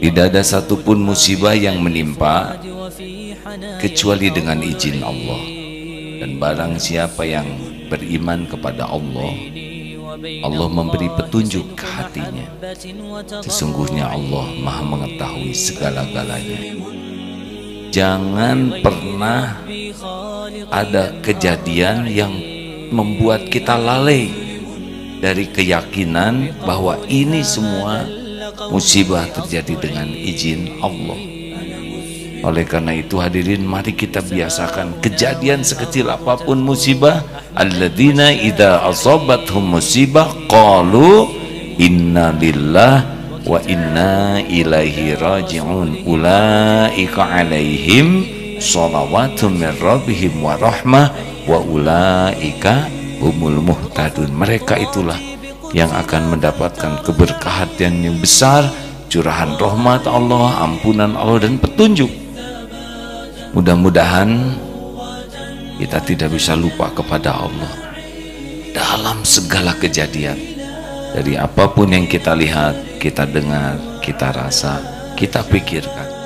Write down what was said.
Tidak ada satupun musibah yang menimpa kecuali dengan izin Allah. Dan barang siapa yang beriman kepada Allah, Allah memberi petunjuk ke hatinya. Sesungguhnya Allah Maha mengetahui segala-galanya. Jangan pernah ada kejadian yang membuat kita lalai dari keyakinan bahwa ini semua musibah terjadi dengan izin Allah. Oleh karena itu hadirin mari kita biasakan kejadian sekecil apa pun musibah alladzina idza asabathum musibah qalu inna lillah wa inna ilaihi raji'un ulaika alaihim salawatun min rabbihim wa rahmah wa ulaika humul muhtadun. Mereka itulah yang akan mendapatkan keberkahan yang besar curahan rahmat Allah ampunan Allah dan petunjuk. Mudah-mudahan kita tidak bisa lupa kepada Allah dalam segala kejadian. Dari apa pun yang kita lihat kita dengar kita rasa kita pikirkan